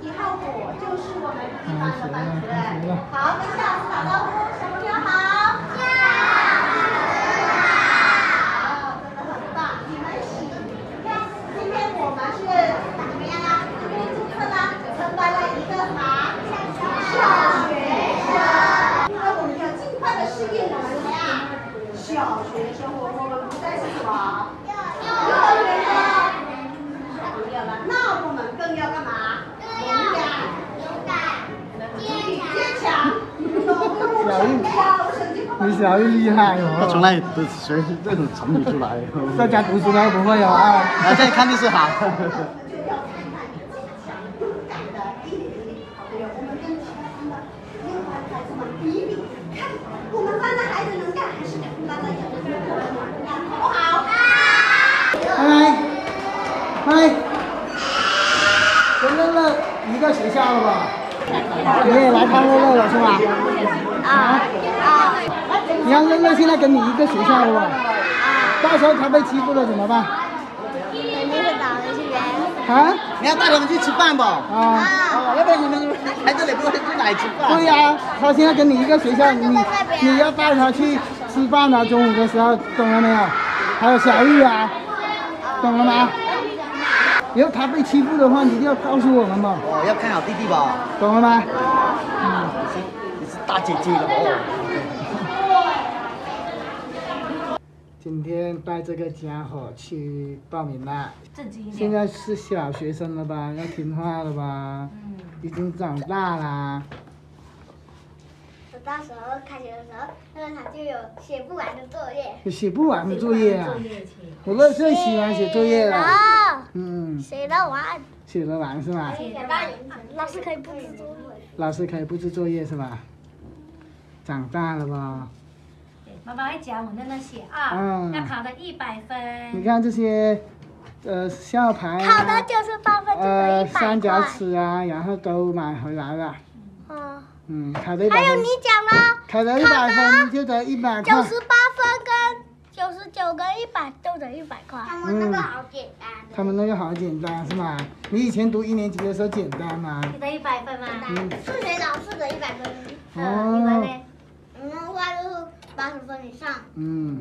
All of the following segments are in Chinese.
以后我就是我们一班的班主任好跟夏老师打招呼小朋友好夏老师好真的很棒你们喜你看今天我们是怎么样啊今天祝贺啦承担了一个什小学生那我们要尽快的适应我们什小学 你小玉厉害哦！他从来都学这种成语出来。在家读书都不会哦啊！来，这里看电视好。我们跟其他班的另外孩子们比比看，我们班的孩子能干还是他们班的孩子能干，好不好？嗨，嗨，跟乐乐一个学校了吧？你也来看乐乐了是吧？啊啊！你看乐乐现在跟你一个学校了吧？到时候他被欺负了怎么办？肯定是找人去圆。啊？你要带他们去吃饭吧？啊？哦，要不然你们来这里不会去哪里吃饭？对呀、他现在跟你一个学校，你你要带他去吃饭啊，中午的时候，懂了没有？还有小玉啊，懂了吗？以后他被欺负的话，你一定要告诉我们嘛，哦，要看好弟弟吧？懂了吗？嗯你是大姐姐了哦。今天带这个家伙去报名啦，正经一现。在是小学生了吧？要听话了吧？嗯，已经长大啦。我到时候开学的时候，那个他就有写不完的作业。有写不完的作业啊作！业。我乐最喜欢写作业了。了，嗯，写得完。写得完是吧？老师可以布置作业。老师可以布置作业是吧？长大了吧？对妈妈会讲我在那写啊，嗯要考到一百分。你看这些，呃，校牌考的啊，就是八分就得呃，一百三角块。尺啊，然后都买回来了。嗯，嗯，考了一百分还有你，讲了，考了一百分就得一百块九。十八分跟九十九跟一百都得一百块。他们那个好简单他们那个好简单是吗？你以前读一年级的时候简单吗？你得一百分吗？嗯数学老师得一百分，嗯，你们哦，呢？嗯，话就是八十分以上。嗯，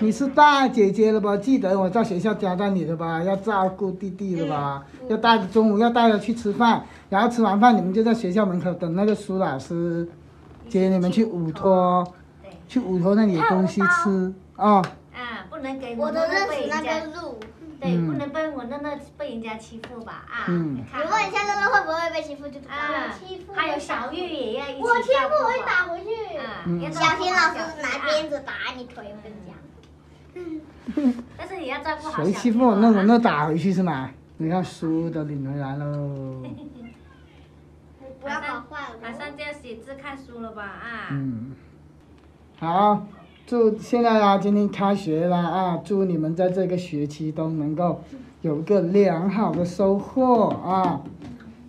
你是大姐姐了吧？记得我在学校交代你的吧？要照顾弟弟的吧？要带着中午要带他去吃饭，然后吃完饭你们就在学校门口等那个苏老师接你们去午托，对，去午托那里有东西吃哦。啊，不能给我都认识那个路。对，嗯不能被我那那被人家欺负吧？啊，嗯你看如果你下次会不会被欺负，就知道啊了。欺负，还有小玉也要一起打回去。小心老师拿鞭子打你腿，我跟你讲。但是你要照顾好谁欺负我，那我那打回去是吗？你看书都领回来喽。不要搞坏了。马上就要写字看书了吧？啊，嗯，好，祝现在啊，今天开学了啊，祝你们在这个学期都能够有一个良好的收获啊，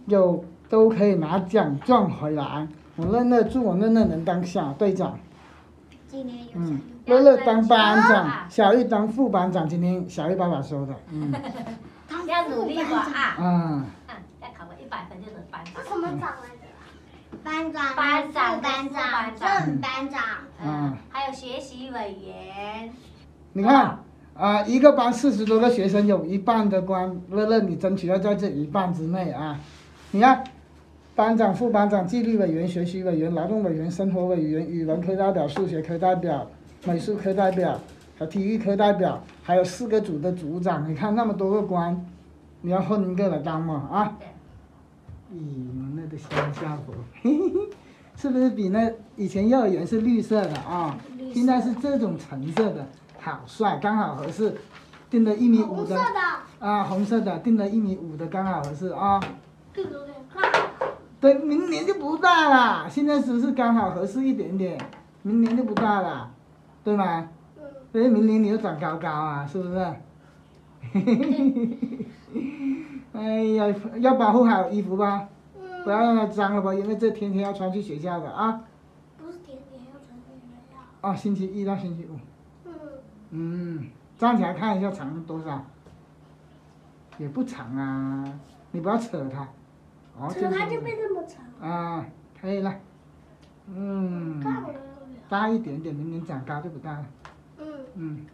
有都可以拿奖状回来。我乐乐祝我乐乐能当小队长，今年有嗯，乐乐当班长，小玉当副班长。今天小玉爸爸说的，嗯，要努力吧？啊，啊，嗯，要考个一百分就能班长。什么长来着？班长、班长副班长、长正班长。嗯，还有学习委员，你看啊，一个班四十多个学生，有一半的官，乐乐你争取要在这一半之内啊。你看，班长、副班长、纪律委员、学习委员、劳动委员、生活委员、语文科代表、数学科代表、美术科代表和体育科代表，还有四个组的组长。你看那么多个官，你要混一个来当嘛啊？对咦，你那个乡下服，嘿嘿嘿，是不是比那以前幼儿园是绿色的啊？现在是这种橙色的，好帅，刚好合适。定了一米五的红色的，啊，红色的定了一米五的刚好合适啊。这个看。对，明年就不大了，现在只是刚好合适一点点，明年就不大了，对吗？嗯。所以明年你要长高高啊，是不是？哎呀，要保护好衣服吧，不要让它脏了吧，因为这天天要穿去学校的啊。不是天天要穿去学校。哦，星期一到星期五。嗯。嗯，站起来看一下长多少，也不长啊，你不要扯它。哦，扯它就这变这么长。啊，可以了。嗯。大一点点，明年长高就不大了。嗯。嗯，